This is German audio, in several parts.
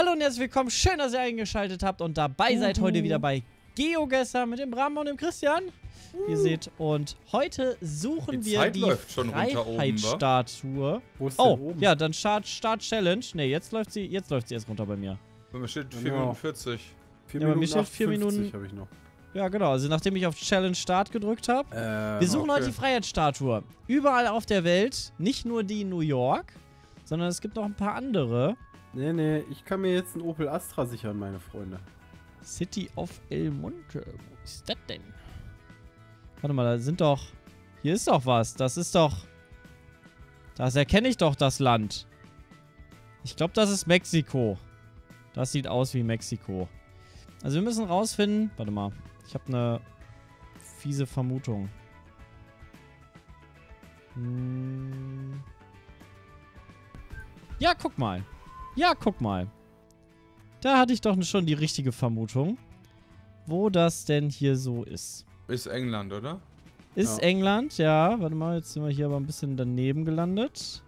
Hallo und herzlich willkommen. Schön, dass ihr eingeschaltet habt und dabei seid Uhu. heute wieder bei GeoGesser mit dem Bram und dem Christian. Ihr seht, und heute suchen Die wir Zeit die läuft schon? Freiheitsstatue. Wo ist Oh, denn oben? ja, dann Start, Start Challenge. Ne, jetzt läuft sie, jetzt läuft sie erst runter bei mir. Bei mir steht 4 Genau. Minuten 40. 4 Ja, bei mir Minuten steht vier 58 Minuten- habe ich noch. Ja, genau. Also nachdem ich auf Challenge Start gedrückt habe. Äh, Wir suchen okay. heute die Freiheitsstatue. Überall auf der Welt, nicht nur die in New York, sondern es gibt noch ein paar andere. Nee, nee, ich kann mir jetzt einen Opel Astra sichern, meine Freunde. City of El Monte. Wo ist das denn? Warte mal, da sind doch. Hier ist doch was. Das ist doch. Das erkenne ich doch, das Land. Ich glaube, das ist Mexiko. Das sieht aus wie Mexiko. Also wir müssen rausfinden. Warte mal. Ich habe eine fiese Vermutung. Hm. Ja, guck mal. Ja, guck mal. Da hatte ich doch schon die richtige Vermutung, wo das denn hier so ist. Ist England, oder? Ist Ja. England, ja. Warte mal, jetzt sind wir hier aber ein bisschen daneben gelandet.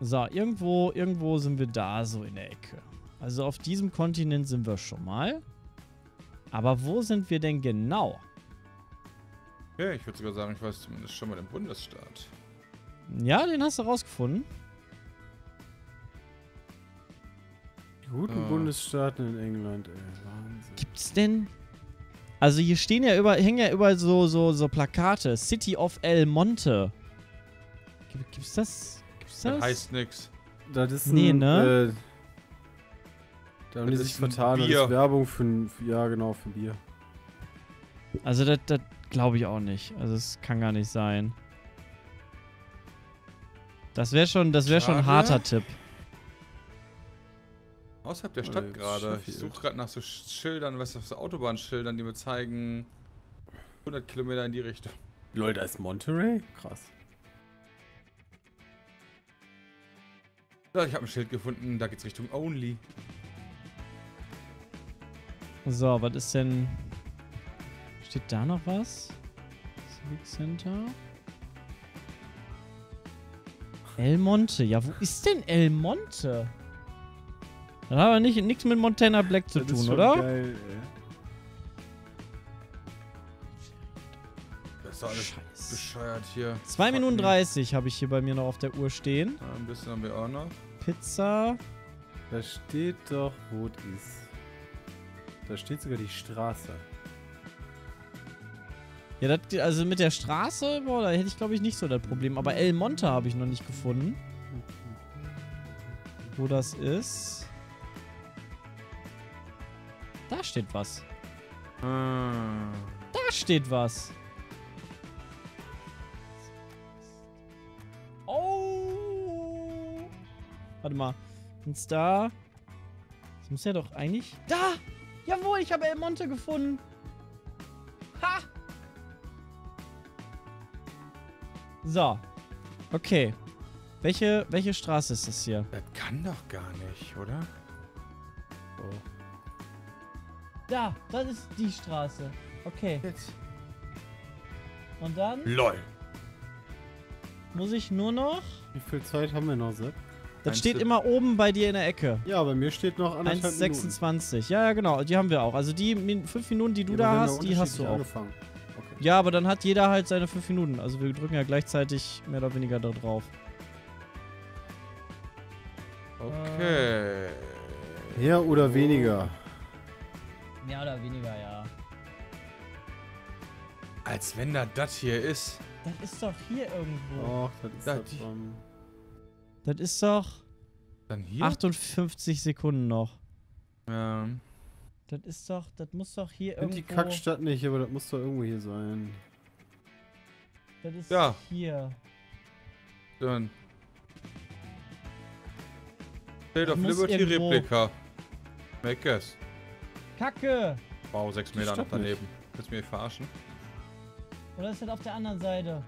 So, irgendwo, irgendwo sind wir da so in der Ecke. Also auf diesem Kontinent sind wir schon mal. Aber wo sind wir denn genau? Ja, ich würde sogar sagen, ich weiß zumindest schon mal den Bundesstaat. Ja, den hast du rausgefunden. Die guten Ah. Bundesstaaten in England, ey. Wahnsinn. Gibt's denn? Also hier stehen ja über, hängen ja überall so, so, so Plakate. City of El Monte. Gibt, gibt's das? Gibt's das? Das heißt nix. Das ist Nee, ein, ne? Äh, da haben Das die sich ist ein vertan. Das ist Werbung für, ein- für ja genau, für Bier. Also das, das glaube ich auch nicht. Also es kann gar nicht sein. Das wäre schon, das wäre schon ein harter Tipp. Außerhalb der Stadt gerade. Ich suche gerade nach so Sch- Schildern, was auf so Autobahnschildern, die mir zeigen 100 Kilometer in die Richtung. Lol, da ist Monterey? Krass. Ja, ich habe ein Schild gefunden, da geht's Richtung Only. So, was ist denn... Steht da noch was? Civic Center? El Monte. Ja, wo ist denn El Monte? Das hat aber nicht, nichts mit Montana Black zu Das ist tun, oder? Geil, ey. Das ist doch alles Scheiße. bescheuert hier. 2 Minuten Fuck me. 30 habe ich hier bei mir noch auf der Uhr stehen. Ja, ein bisschen haben wir auch noch. Pizza. Da steht doch, wo es ist. Da steht sogar die Straße. Ja, das, also mit der Straße, boah, da hätte ich glaube ich nicht so das Problem. Aber El Monte habe ich noch nicht gefunden. Wo das ist. Da steht was. Ah. Da steht was. Oh. Warte mal. Wenn's da. Das muss ja doch eigentlich. Da! Jawohl, ich habe El Monte gefunden. Ha! So. Okay. Welche, welche Straße ist das hier? Das kann doch gar nicht, oder? Oh. Da, das ist die Straße. Okay. Jetzt. Und dann LOL. muss ich nur noch. Wie viel Zeit haben wir noch, Sepp? Das Meinst steht immer oben bei dir in der Ecke. Ja, bei mir steht noch Minuten. 1,26. Ja, ja, genau. Die haben wir auch. Also die min fünf Minuten, die du Ja, da hast, ja die hast du auch. Angefangen. Okay. Ja, aber dann hat jeder halt seine fünf Minuten. Also wir drücken ja gleichzeitig mehr oder weniger da drauf. Okay. Mehr oder weniger? Mehr oder weniger, ja. Als wenn da das hier ist. Das ist doch hier irgendwo. Och, das ist Da, das die- vom... Das ist doch Dann hier? 58 Sekunden noch. Ja. Das ist doch, das muss doch hier Ich find irgendwo. die Kackstadt nicht, aber das muss doch irgendwo hier sein. Das ist Ja. hier. Dann. Schild of Liberty irgendwo- Replika. Make guess. Kacke! Wow, 6 Die Meter noch nicht. daneben. Willst du mich verarschen? Oder ist das auf der anderen Seite?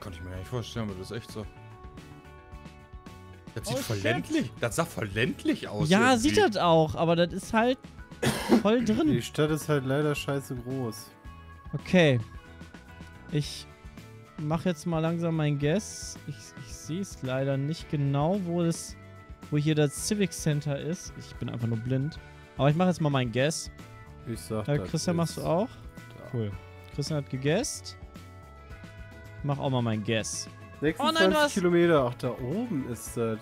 Konnte ich mir gar nicht vorstellen, aber das ist echt so. Das sieht Oh, voll shit. ländlich. Das sah voll ländlich aus. ja, irgendwie. sieht das auch, aber das ist halt voll Die drin. Stadt ist halt leider scheiße groß. Okay. Ich mache jetzt mal langsam mein Guess. Ich, ich sehe es leider nicht genau, wo es, wo hier das Civic Center ist. Ich bin einfach nur blind. Aber ich mache jetzt mal mein Guess. Ich sag das Christian, machst du auch? da. Cool. Christian hat gegessen. Ich mach auch mal mein Guess. 26 Oh nein, hast- Kilometer. Ach, da oben ist das.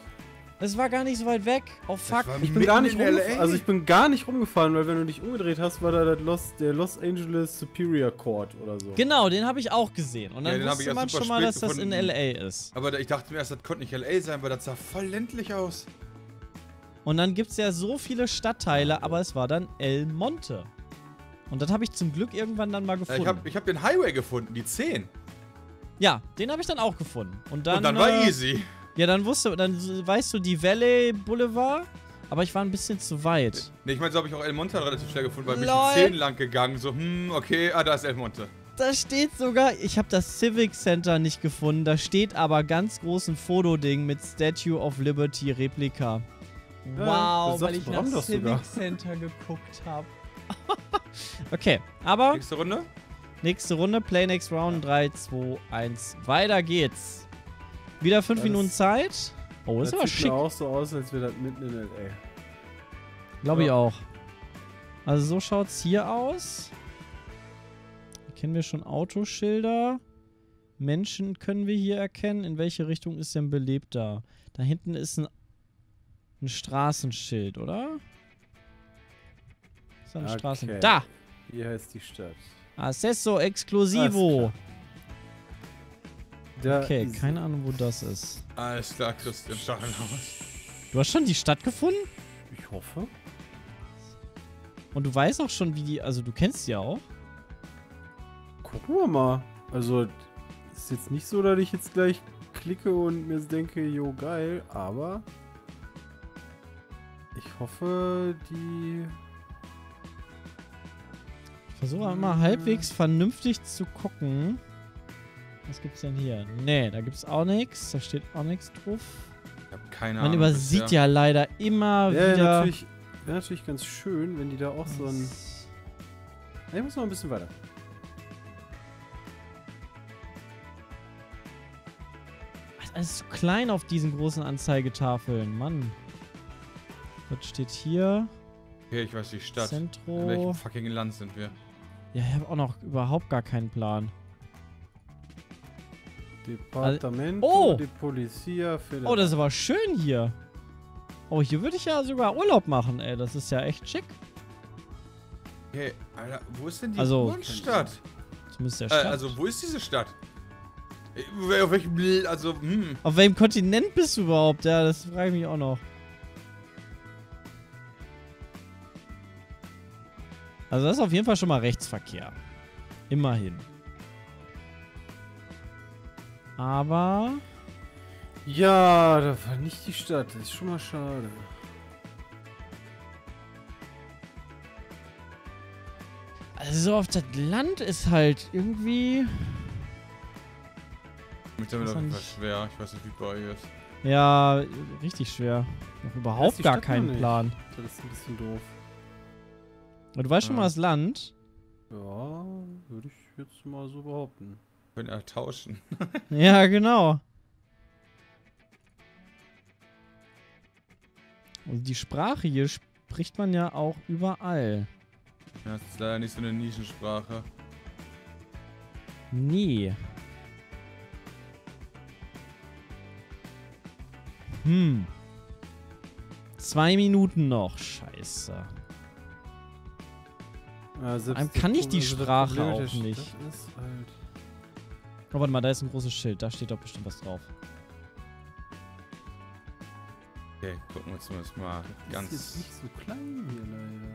Es war gar nicht so weit weg. Oh fuck. Ich bin gar nicht in LA? rumgefahren. Also ich bin gar nicht rumgefahren, weil wenn du dich umgedreht hast, war da das Los, der Los Angeles Superior Court oder so. Genau, den habe ich auch gesehen. Und Ja, dann ich wusste man schon mal, dass das in gefunden. L.A. ist. Aber ich dachte mir erst, das konnte nicht L.A. sein, weil das sah voll ländlich aus. Und dann gibt es ja so viele Stadtteile, aber es war dann El Monte. Und das habe ich zum Glück irgendwann dann mal gefunden. Ich habe ich hab den Highway gefunden, die 10. ja, den habe ich dann auch gefunden. Und dann, Und dann war äh, easy. Ja, dann wusste, dann weißt du die Valley Boulevard, aber ich war ein bisschen zu weit. Ne, ich meine, so habe ich auch El Monte relativ schnell gefunden, weil mich Lol. die 10 lang gegangen. So, hm, okay, ah, da ist El Monte. Da steht sogar, ich habe das Civic Center nicht gefunden, da steht aber ganz groß ein Fotoding mit Statue of Liberty Replika. Ja, Wow, weil ich nach Civic sogar. Center geguckt habe. okay, aber Nächste Runde? nächste Runde, Play Next Round, 3, 2, 1, weiter geht's. Wieder 5 Ja, Minuten das- Zeit. Oh, das das ist aber sieht schick. mir auch so aus, als wäre das mitten in L.A. Glaube ich Ja. auch. Also so schaut's hier aus. Hier kennen wir schon Autoschilder. Menschen können wir hier erkennen. In welche Richtung ist denn belebt da? Da hinten ist ein, ein Straßenschild, oder? Ist da ein Okay. Straßen... Da! Wie heißt die Stadt? Accesso Exclusivo. Da Okay, keine Ahnung, wo das ist. Alles klar, Christian Stachelhaus. Du hast schon die Stadt gefunden? Ich hoffe. Und du weißt auch schon, wie die... Also du kennst die auch? Gucken wir mal. Also, ist jetzt nicht so, dass ich jetzt gleich klicke und mir denke, jo, geil, aber ich hoffe, die. Ich versuche immer halbwegs vernünftig zu gucken. Was gibt's denn hier? Nee, da gibt's auch nichts. Da steht auch nichts drauf. Ich habe keine Man Ahnung. übersieht bisher. ja leider immer Wäre wieder. natürlich, wär natürlich ganz schön, wenn die da auch so ein. Ich muss noch ein bisschen weiter. Alles zu klein auf diesen großen Anzeigetafeln. Mann. Was steht hier? Okay, ich weiß die Stadt. In Centro. welchem fucking Land sind wir? Ja, ich habe auch noch überhaupt gar keinen Plan. Departamento Oh! de Policía Federal. Oh, das ist aber schön hier. Oh, hier würde ich ja sogar Urlaub machen, ey. Das ist ja echt schick. Okay, Alter, wo ist denn die Also- Uhrenstadt? Zumindest der Äh, Stadt. also, wo ist diese Stadt? Äh, Auf welchem? Also, hm. Auf welchem Kontinent bist du überhaupt? Ja, das frage ich mich auch noch. Also das ist auf jeden Fall schon mal Rechtsverkehr. Immerhin. Aber... Ja, das war nicht die Stadt. Das ist schon mal schade. Also auf das Land ist halt irgendwie... Mit damit auf jeden Fall schwer. Ich weiß nicht, wie bei euch ist. Ja, richtig schwer. Ich habe überhaupt gar Stadt keinen. Plan. Das ist ein bisschen doof. Aber du weißt schon Ja. mal das Land. Ja, würde ich jetzt mal so behaupten. Können ja tauschen. Ja, genau. Also die Sprache hier spricht man ja auch überall. Ja, das ist leider nicht so eine Nischensprache. Nee. Hm. Zwei Minuten noch. Scheiße. Ja, das kann ich die das Sprache auch nicht. Stadt Ist halt Oh, warte mal, da ist ein großes Schild. Da steht doch bestimmt was drauf. Okay, gucken wir uns das mal ist jetzt ganz. nicht so klein hier leider.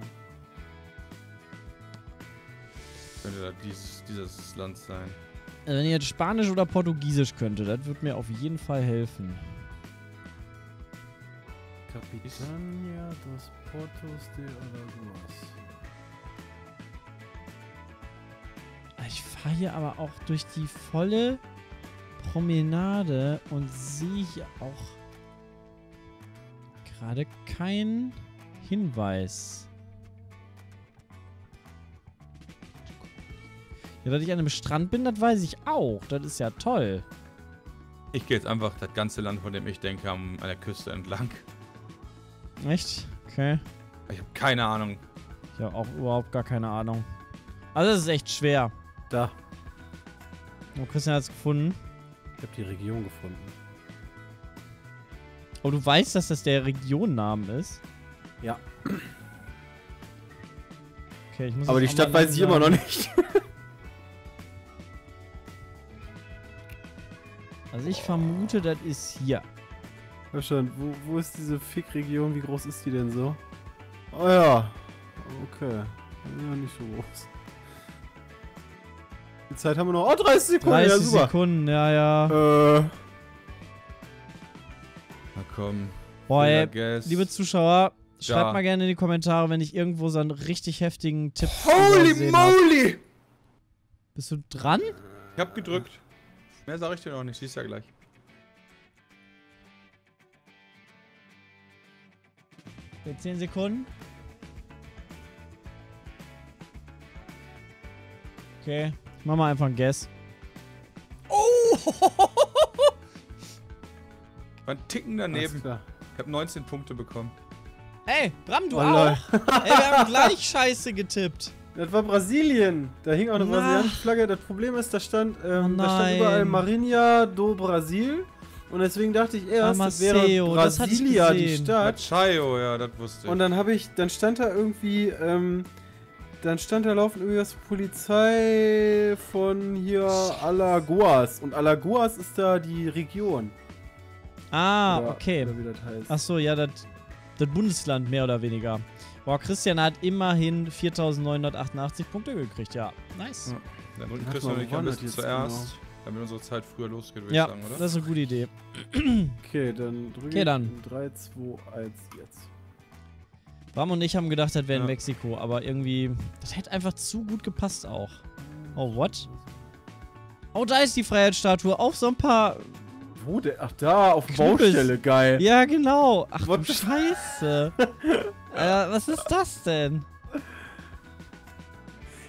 Könnte da dieses, dieses Land sein. Also wenn ihr jetzt Spanisch oder Portugiesisch könnte, das würde mir auf jeden Fall helfen. Capitania dos Portos de Alagoas. Ich fahre hier aber auch durch die volle Promenade und sehe hier auch gerade keinen Hinweis. Ja, dass ich an einem Strand bin, das weiß ich auch. Das ist ja toll. Ich gehe jetzt einfach das ganze Land, von dem ich denke, am, an der Küste entlang. Echt? Okay. Ich habe keine Ahnung. Ich habe auch überhaupt gar keine Ahnung. Also, das ist echt schwer. Da. Oh, Christian hat es gefunden. Ich habe die Region gefunden. Oh, du weißt, dass das der Regionname ist? Ja. Okay, ich muss Aber die Stadt weiß ich immer noch nicht. Also ich vermute, das ist hier. Hab schon, wo, wo ist diese Fick-Region? Wie groß ist die denn so? Oh ja. Okay. Ja, nicht so groß. Zeit haben wir noch. Oh, 30 Sekunden. 30 ja, super. Sekunden, ja, ja. Äh, Na komm. Boah, ey, liebe Zuschauer, schreibt Ja. mal gerne in die Kommentare, wenn ich irgendwo so einen richtig heftigen Tipp Holy übersehen hab. moly! Bist du dran? Ich hab gedrückt. Mehr sag ich dir noch nicht, siehst ja gleich. Okay, 10 Sekunden. Okay, mach mal einfach einen Guess. Oh! War ein Ticken daneben. Ich hab 19 Punkte bekommen. Ey, Bram, du Oh, auch? Ey, wir haben gleich Scheiße getippt. Das war Brasilien. Da hing auch eine brasilianische Flagge. Das Problem ist, da stand, ähm, Oh da stand überall Marinha do Brasil. Und deswegen dachte ich erst, Ah, das wäre Maceo, das Brasilia, die. Stadt. Machayo, ja, das wusste ich. Und dann habe ich, dann stand da irgendwie, ähm, dann stand da laufen irgendwie das Polizei von hier Alagoas. Und Alagoas ist da die Region. Ah, Oder- okay. Oder wie das heißt. Ach so, ja, das Bundesland mehr oder weniger. Boah, Christian hat immerhin 4988 Punkte gekriegt, ja. Nice. Ja. Dann drücken Hat Christian und ich ein bisschen zuerst, damit unsere Zeit früher losgeht, würde Ja, ich sagen, oder? das ist eine gute Idee. Okay, dann drücke Okay, ich dann. in 3, 2, 1, jetzt. Bram und ich haben gedacht, das wäre in Ja. Mexiko, aber irgendwie, das hätte einfach zu gut gepasst auch. Oh, what? Oh, da ist die Freiheitsstatue. Auch so ein paar. Wo der? Ach, da, auf Knubbels. Baustelle, geil. Ja, genau. Ach What du Scheiße. äh, was ist das denn?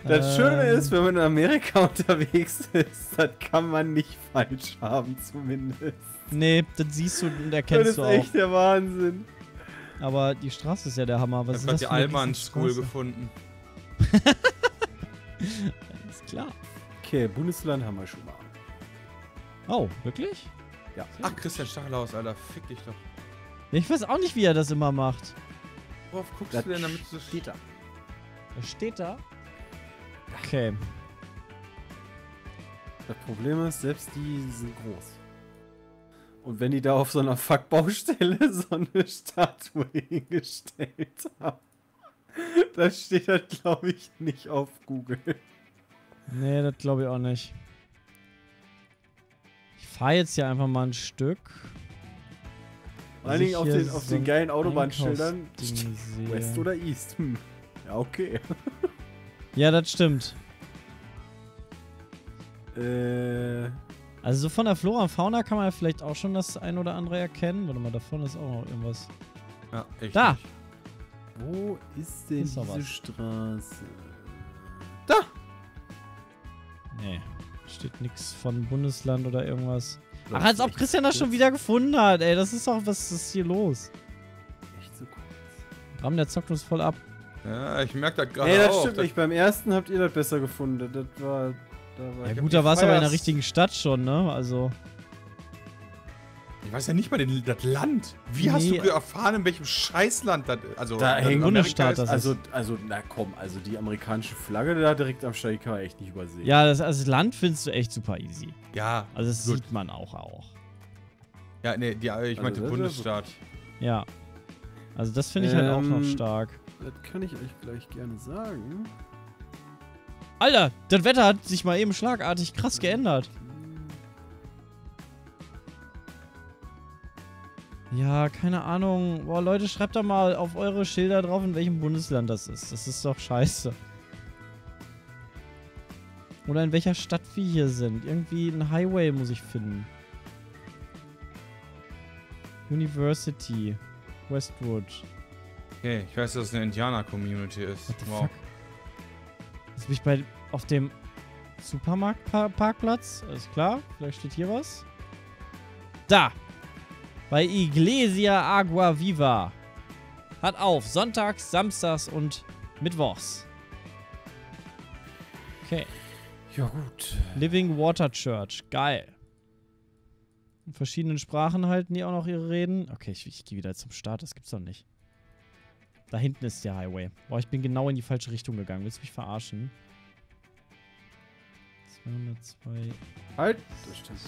Das Schöne Ähm, ist, wenn man in Amerika unterwegs ist, das kann man nicht falsch haben, zumindest. Nee, das siehst du und Das erkennst ist du auch. echt der Wahnsinn. Aber die Straße ist ja der Hammer. Was ich ist hab das grad die Allmann School gefunden. Ist klar. Okay, Bundesland haben wir schon mal. Oh, wirklich? Ja. Ach, Christian Stachelhaus, Alter, fick dich doch. Ich weiß auch nicht, wie er das immer macht. Worauf guckst Das du denn, damit du so steht da. Was steht da? Okay. Das Problem ist, selbst die sind groß. Und wenn die da auf so einer Fuckbaustelle so eine Statue hingestellt haben, dann steht das, glaube ich, nicht auf Google. Nee, das glaube ich auch nicht. Ich fahre jetzt hier einfach mal ein Stück. Vor allen Dingen auf den, auf so den geilen Autobahnschildern. West oder East? Hm. Ja, okay. Ja, das stimmt. Äh, Also so von der Flora und Fauna kann man ja vielleicht auch schon das ein oder andere erkennen. Warte mal, da vorne ist auch noch irgendwas. Ja, ich Da! nicht. wo ist denn Ist diese was. Straße? Nee. Steht nichts von Bundesland oder irgendwas. Ach, als ob echt Christian das schon wieder gefunden hat, ey. Das ist doch, was ist hier los? Echt so kurz. Bram, der zockt uns voll ab. Ja, ich merke das gerade Nee, das auch. stimmt nicht. Beim ersten habt ihr das besser gefunden. Das war. Da Ja gut, da war es aber in der richtigen Stadt schon, ne? Also. Ich weiß ja nicht mal den, das Land. Wie hast Nee. du erfahren, in welchem Scheißland das Also, Da das hängt Bundesstaat, ist? das Also, also, na komm, also die amerikanische Flagge da direkt am Steig kann man echt nicht übersehen. Ja, das, also das Land findest du echt super easy. Ja, Also das Gut. sieht man auch auch. ja, nee, die, ich Also meinte Bundesstaat. Ja. Also das finde ich halt auch noch Ähm, stark. Das kann ich euch gleich gerne sagen. Alter, das Wetter hat sich mal eben schlagartig krass geändert. Ja, keine Ahnung. Boah, Leute, schreibt da mal auf eure Schilder drauf, in welchem Bundesland das ist. Das ist doch scheiße. Oder in welcher Stadt wir hier sind. Irgendwie ein Highway muss ich finden. University. Westwood. Okay, ich weiß, dass es eine Indianer-Community ist. Wow. fuck? Jetzt bin ich bei auf dem Supermarktparkplatz. Alles klar. Vielleicht steht hier was. Da. Bei Iglesia Agua Viva. Hat auf. Sonntags, Samstags und Mittwochs. Okay. Ja, gut. Living Water Church. Geil. In verschiedenen Sprachen halten die auch noch ihre Reden. Okay, ich, ich gehe wieder zum Start. Das gibt's doch nicht. Da hinten ist der Highway. Boah, ich bin genau in die falsche Richtung gegangen. Willst du mich verarschen? 202. Halt! Das stimmt.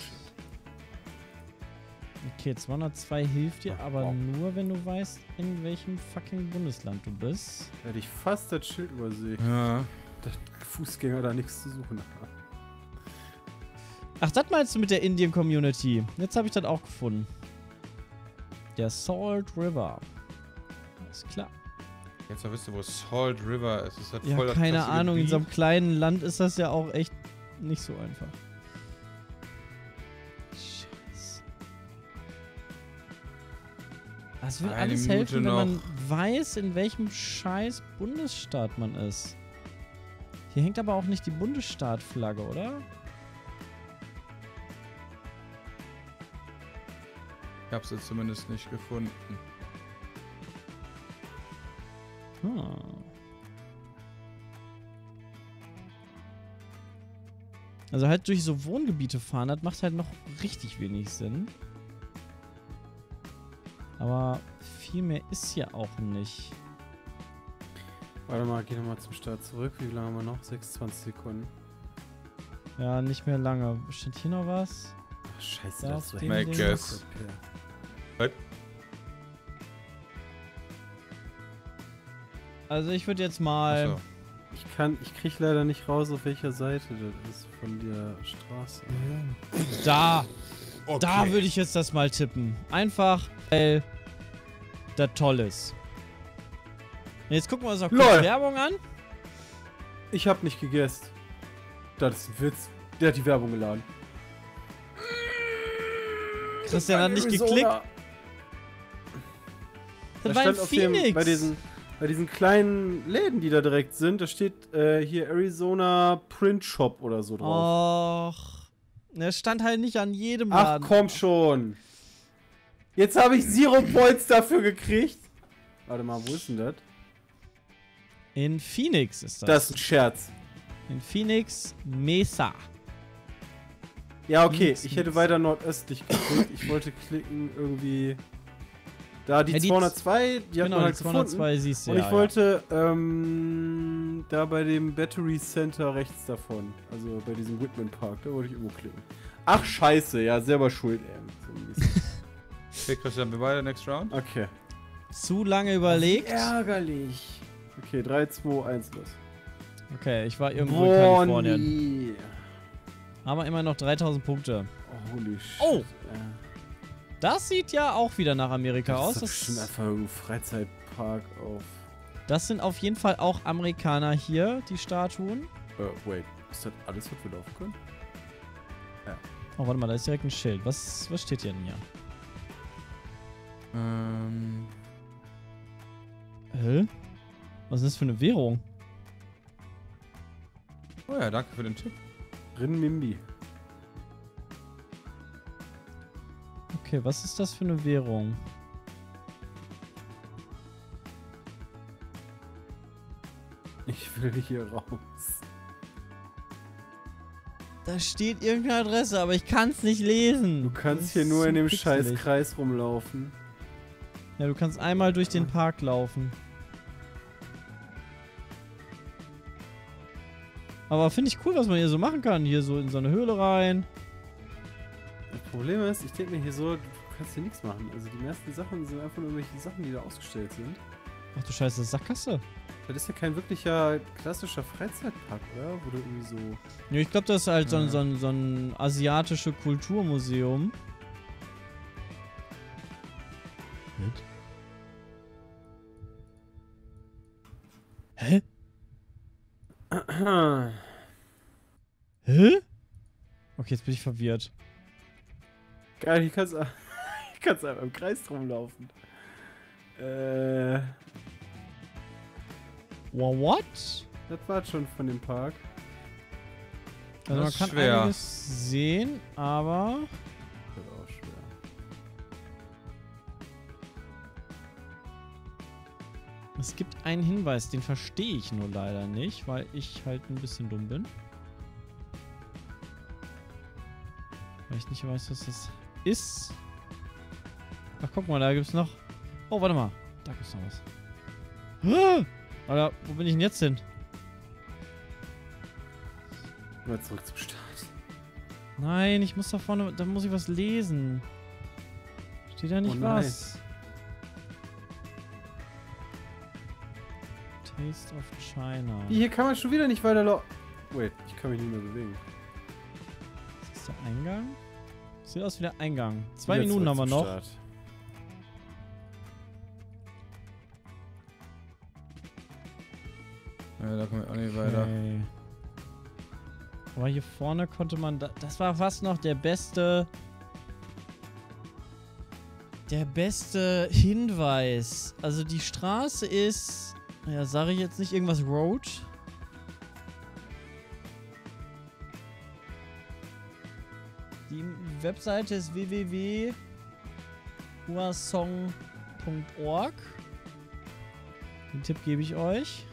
Okay, 202 hilft dir, Ach, aber wow. nur, wenn du weißt, in welchem fucking Bundesland du bist. Hätte ich fast das Schild übersehen. Ja. Dass Fußgänger da nichts zu suchen haben. Ach, das meinst du mit der Indian Community? Jetzt habe ich das auch gefunden. Der Salt River. Alles klar. Jetzt wisst ihr, wo Salt River ist. Ist halt Ja, keine Ahnung. In Gebiet. so einem kleinen Land ist das ja auch echt nicht so einfach. Scheiße. Das würde Eine alles Minute helfen, wenn man noch. weiß, in welchem scheiß Bundesstaat man ist. Hier hängt aber auch nicht die Bundesstaatflagge, oder? Ich hab's jetzt zumindest nicht gefunden. Hm. Also halt durch so Wohngebiete fahren, das macht halt noch richtig wenig Sinn. Aber viel mehr ist hier auch nicht. Warte mal, geh nochmal zum Start zurück. Wie lange haben wir noch? 26 Sekunden. Ja, nicht mehr lange. Steht hier noch was? Ach, scheiße, Da das auf ist dem Make Also ich würde jetzt mal... Achso. Ich kann, ich krieg leider nicht raus, auf welcher Seite das ist von der Straße. Da! Okay. Da würde ich jetzt das mal tippen. Einfach, weil das toll ist. Und Jetzt gucken wir uns noch kurz Lol. Werbung an. Ich hab nicht gegessen. Das ist ein Witz. Der hat die Werbung geladen. Christian hat nicht Arizona. geklickt. Das Da war in stand auf dem, Phoenix. bei diesen, bei diesen kleinen Läden, die da direkt sind, da steht äh, hier Arizona Print Shop oder so drauf. Och. Er stand halt nicht an jedem Ach Laden. komm schon. Jetzt habe ich Zero Points dafür gekriegt. Warte mal, wo ist denn das? In Phoenix ist das. Das ist ein Scherz. In Phoenix Mesa. Ja, okay, Nix, ich hätte weiter nordöstlich geklickt. Ich wollte klicken irgendwie. Da, die Ja, die 202, die hat genau, man halt die gefunden. 202 siehst du Und ja. ich wollte ähm, da bei dem Battery Center rechts davon, also bei diesem Whitman Park, da wollte ich irgendwo klicken. Ach scheiße, ja, selber schuld, ey. Okay, Christian, wir beide next round. Okay. Ja. Zu lange überlegt. Ärgerlich. Okay, 3, 2, 1, los. Okay, ich war irgendwo in Kalifornien. Bonnie. Aber immer noch 3000 Punkte. Oh, holy shit. Oh. Das sieht ja auch wieder nach Amerika aus. Das ist doch Das, bestimmt einfach irgendein Freizeitpark auf. das sind auf jeden Fall auch Amerikaner hier, die Statuen. Äh, wait. Ist das alles, was wir laufen können? Oh, warte mal, da ist direkt ein Schild. Was, was steht hier denn hier? Ähm, Hä? Was ist das für eine Währung? oh ja, danke für den Tipp. Rinmimbi. Okay, was ist das für eine Währung? Ich will hier raus. Da steht irgendeine Adresse, aber ich kann es nicht lesen. Du kannst hier nur zu in dem pixelig. scheiß Kreis rumlaufen. Ja, du kannst einmal durch den Park laufen. Aber finde ich cool, was man hier so machen kann. Hier so in so eine Höhle rein. Das Problem ist, ich denke mir hier so, du kannst hier nichts machen. Also die meisten Sachen sind einfach nur irgendwelche Sachen, die da ausgestellt sind. Ach du Scheiße, Sackgasse. Das ist ja kein wirklicher klassischer Freizeitpark, oder? Wo du irgendwie so. Ja, ich glaube, das ist halt so, ein, Ja. so, ein, so ein asiatische Kulturmuseum. Hä? Hä? Okay, jetzt bin ich verwirrt. Geil, hier kannst du hier kannst du einfach im Kreis rumlaufen. Äh. Wha- What? Das war schon von dem Park. Also man ist kann schwer. einiges sehen, aber Wird auch schwer. es gibt einen Hinweis, den verstehe ich nur leider nicht, weil ich halt ein bisschen dumm bin. Weil ich nicht weiß, was das ist. Ach, guck mal, da gibt's noch... Oh, warte mal. Da gibt's noch was. Ah! Alter, wo bin ich denn jetzt hin? Mal zurück zum Start. Nein, ich muss da vorne... Da muss ich was lesen. Steht da nicht Oh was? Taste of China. Hier kann man schon wieder nicht weiterlaufen. Wait, ich kann mich nicht mehr bewegen. Ist das der Eingang? Sieht aus wie der Eingang. Zwei Wieder Minuten haben wir noch. Start. Ja, da kommen wir auch nicht weiter. Okay. Aber hier vorne konnte man... Da, das war fast noch der beste... Der beste Hinweis. Also die Straße ist... Ja, sage ich jetzt nicht irgendwas Road? Webseite ist www.huasong.org. Den Tipp gebe ich euch.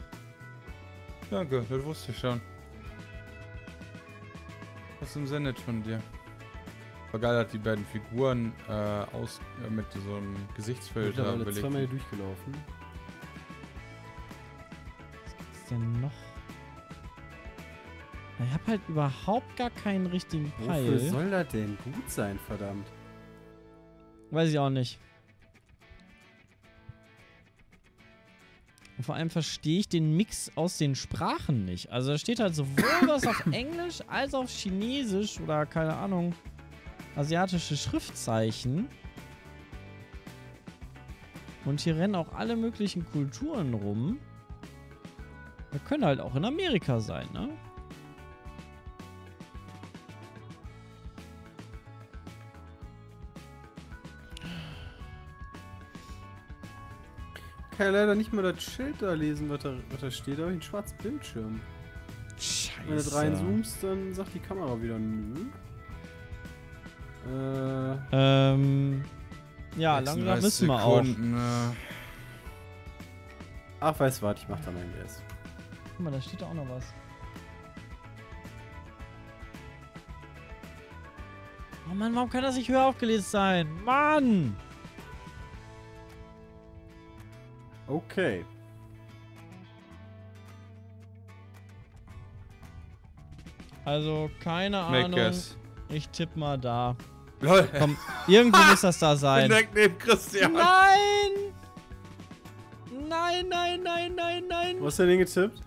Danke, das wusste ich schon. Was im Sendet von dir. War geil, hat die beiden Figuren äh, aus äh, mit so einem Gesichtsfilter belegt. zweimal hier durchgelaufen. Was gibt's denn noch? Ich habe halt überhaupt gar keinen richtigen Wofür Peil. soll das denn gut sein, verdammt? Weiß ich auch nicht. Und vor allem verstehe ich den Mix aus den Sprachen nicht. Also da steht halt sowohl was auf Englisch als auch Chinesisch oder keine Ahnung, asiatische Schriftzeichen. Und hier rennen auch alle möglichen Kulturen rum. Wir können halt auch in Amerika sein, ne? Kann ja leider nicht mal das Schild da lesen, was da, was da steht, da habe ich einen schwarzen Bildschirm. Wenn du reinzoomst, dann sagt die Kamera wieder nö. Äh, Ähm. Ja, langsam 36 müssen wir auch. Sekunden, ach, weißt du was, ich mach dann ein GS. Guck mal, da steht da auch noch was. Oh Mann, warum kann das nicht höher aufgelesen sein? Mann! Okay. Also, keine Make Ahnung. guess. Ich tipp mal da. Lol, Komm, irgendwo muss das da sein. direkt neben Christian. Nein! Nein, nein, nein, nein, nein. Wo hast du denn getippt?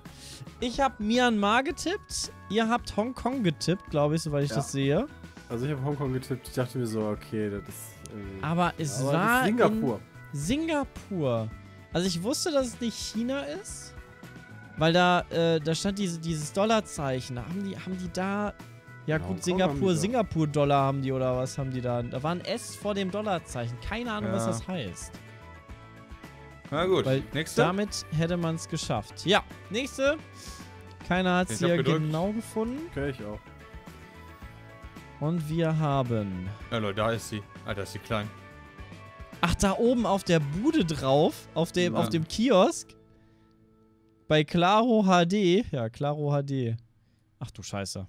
Ich habe Myanmar getippt. Ihr habt Hongkong getippt, glaube ich, soweit ich Ja. das sehe. Also ich habe Hongkong getippt. Ich dachte mir so, okay, das ist irgendwie... Aber es war Singapur. in Singapur. Also ich wusste, dass es nicht China ist, weil da, äh, da stand diese, dieses Dollarzeichen. Da haben die, haben die da, ja Ja, gut, haben Singapur. Singapur-Dollar haben die oder was haben die da? Da war ein S vor dem Dollarzeichen. Keine Ahnung, was Ja. das heißt. Na gut, Weil nächste. damit hätte man es geschafft. Ja, nächste. Keiner hat es hier genau gefunden. Okay, ich auch. Und wir haben... Ja, Leute, da ist sie. Ah, da ist sie klein. Ach, da oben auf der Bude drauf, auf dem, Ja. auf dem Kiosk. Bei Claro HD. Ja, Claro HD. Ach du Scheiße.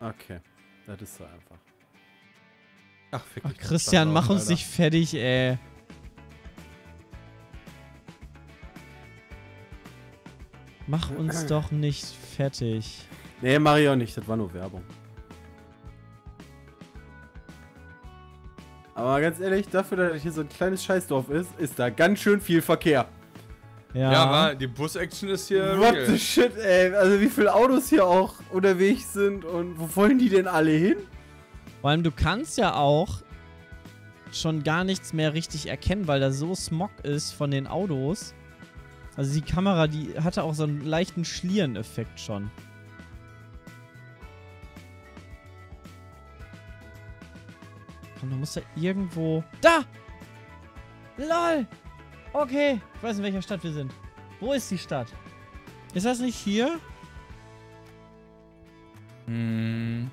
Okay, das ist so einfach. Ach, fick Ach, Christian, mach uns Alter. nicht fertig, ey. Mach uns doch nicht fertig. Nee, auch nicht. Das war nur Werbung. Aber ganz ehrlich, dafür, dass das hier so ein kleines Scheißdorf ist, ist da ganz schön viel Verkehr. Ja. Ja, aber die Bus-Action ist hier What real. the shit, ey. Also wie viele Autos hier auch unterwegs sind und wo wollen die denn alle hin? Vor allem, du kannst ja auch schon gar nichts mehr richtig erkennen, weil da so Smog ist von den Autos. Also die Kamera, die hatte auch so einen leichten Schlieren-Effekt schon. Komm, da muss ja irgendwo... Da! LOL! Okay, ich weiß in welcher Stadt wir sind. Wo ist die Stadt? Ist das nicht hier? Hm.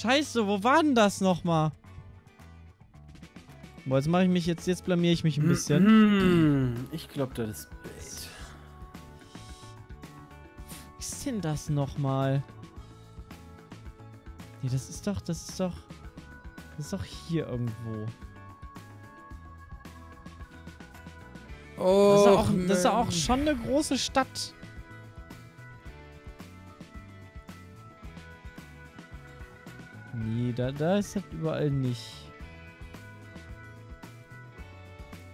Scheiße, wo war denn das nochmal? Boah, jetzt mache ich mich jetzt, jetzt blamier ich mich ein bisschen. Mhm. Ich glaube, das ist Bait. Was ist denn das nochmal? Nee, das ist doch, das ist doch, das ist doch hier irgendwo. Das ist, Oh, auch, das ist auch schon eine große Stadt. Nee, da, da ist das überall nicht.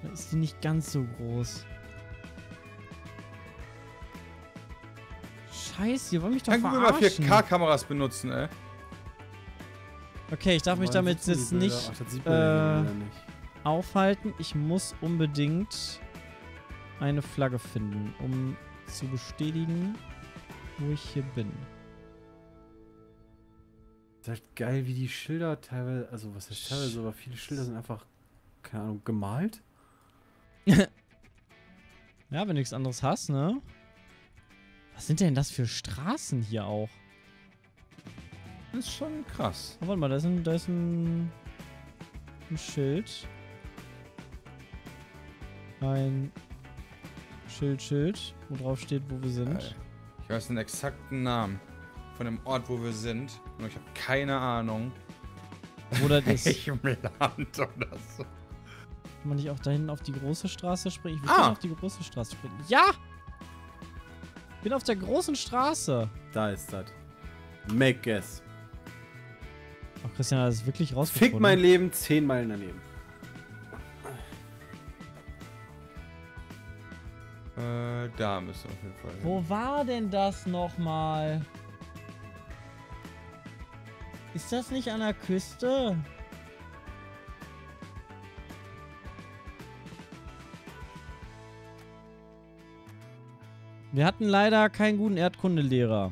Da ist die nicht ganz so groß. Scheiße, ihr wollt mich doch Kann Google mal verarschen. 4K-Kameras benutzen, ey. Okay, ich darf mich damit jetzt nicht Ach, das äh, nicht. aufhalten. Ich muss unbedingt eine Flagge finden, um zu bestätigen, wo ich hier bin. ist halt geil, wie die Schilder teilweise, also was heißt teilweise, aber viele Schilder sind einfach, keine Ahnung, gemalt. Ja, wenn du nichts anderes hast, ne? Was sind denn das für Straßen hier auch? Das ist schon krass. Oh, warte mal, da ist ein, da ist ein, ein Schild. Ein Schild, Schild, wo drauf steht, wo wir sind. Ich weiß den exakten Namen von dem Ort, wo wir sind. Und ich habe keine Ahnung. Wo das ist. Welchem Land oder so. Kann man nicht auch da hinten auf die große Straße springen? Ich will Ah. auf die große Straße springen. Ja! Bin auf der großen Straße. Da ist das. Make guess. Christian hat es wirklich rausgefunden. Fick mein Leben, 10 Meilen daneben. Äh, da müssen wir auf jeden Fall hin. Wo war denn das nochmal? Ist das nicht an der Küste? Wir hatten leider keinen guten Erdkundelehrer.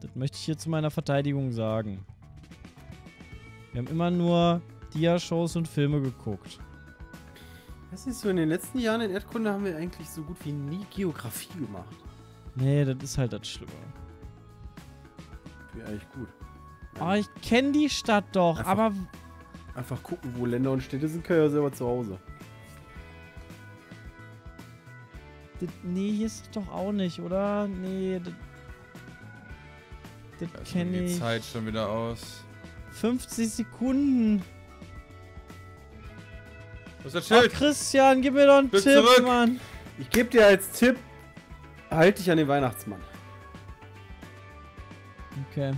Das möchte ich hier zu meiner Verteidigung sagen. Wir haben immer nur Dia-Shows und Filme geguckt. Das ist so, in den letzten Jahren in Erdkunde haben wir eigentlich so gut wie nie Geografie gemacht. Nee, das ist halt das Schlimme. Wäre eigentlich gut. Oh, ich kenne die Stadt doch, Einfach- aber Einfach gucken, wo Länder und Städte sind, kann ja selber zu Hause. Das, nee, hier ist es doch auch nicht, oder? Nee, das, das kenne die ich. Zeit schon wieder aus. 50 Sekunden. Wo ist das Oh, Schild? Christian, gib mir doch einen Tipp, zurück. Mann. Ich gebe dir als Tipp, halt dich an den Weihnachtsmann. Okay.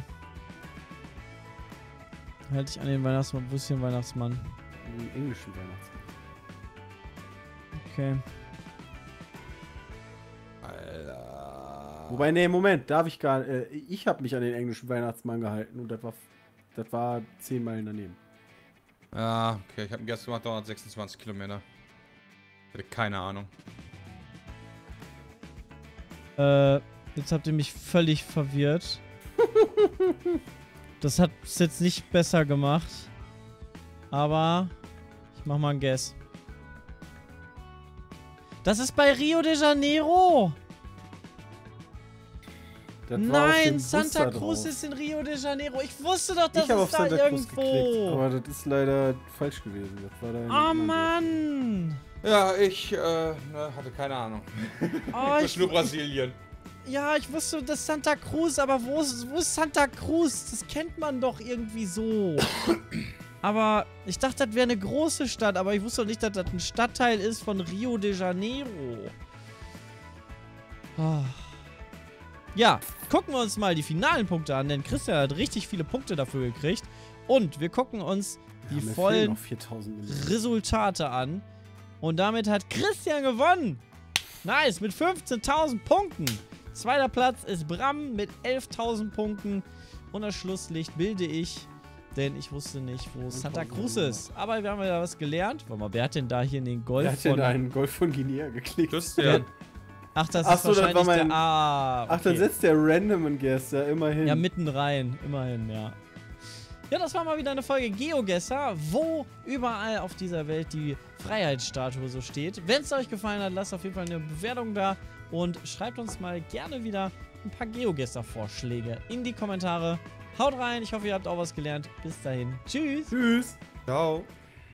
Halt dich an den Weihnachtsmann. Wo ist hier ein Weihnachtsmann? An den englischen Weihnachtsmann. Okay. Alter. Wobei, nee, Moment, darf ich gar äh, Ich habe mich an den englischen Weihnachtsmann gehalten und das war, das war 10 Meilen daneben. Ja, okay, ich habe einen Guess gemacht, 326 Kilometer. Ich hatte keine Ahnung. Äh, jetzt habt ihr mich völlig verwirrt. das hat es jetzt nicht besser gemacht. Aber ich mach mal ein Guess. Das ist bei Rio de Janeiro. Das Nein, Santa Cruz ist in Rio de Janeiro. Ich wusste doch, das Ich ist da Santa Cruz geklickt, irgendwo. aber das ist leider falsch gewesen. Das war Oh Mann. Ja, ich äh, ne, hatte keine Ahnung. Oh, Das ich, ist nur Brasilien. ja, ich wusste das Santa Cruz, aber wo ist, wo ist Santa Cruz? Das kennt man doch irgendwie so. aber ich dachte, das wäre eine große Stadt, aber ich wusste doch nicht, dass das ein Stadtteil ist von Rio de Janeiro. Ah. Ja, gucken wir uns mal die finalen Punkte an, denn Christian hat richtig viele Punkte dafür gekriegt. Und wir gucken uns die Ja, vollen noch 4000 Minuten. Resultate an. Und damit hat Christian gewonnen. Nice, mit 15.000 Punkten. Zweiter Platz ist Bram mit 11.000 Punkten. Und das Schlusslicht bilde ich, denn ich wusste nicht, wo Santa Cruz ist. Aber wir haben ja was gelernt. Warte mal, wer hat denn da hier in den Golf Wer hat denn von... da einen Golf von Guinea geklickt? Christian. Ach, das Ach ist so, das war wahrscheinlich mein- der... Ah, Ach, dann okay. setzt der random einen Guest ja immerhin. Ja, mitten rein. Immerhin, ja. Ja, das war mal wieder eine Folge GeoGesser, wo überall auf dieser Welt die Freiheitsstatue so steht. Wenn es euch gefallen hat, lasst auf jeden Fall eine Bewertung da und schreibt uns mal gerne wieder ein paar GeoGesser-Vorschläge in die Kommentare. Haut rein, ich hoffe, ihr habt auch was gelernt. Bis dahin. Tschüss. Tschüss. Ciao.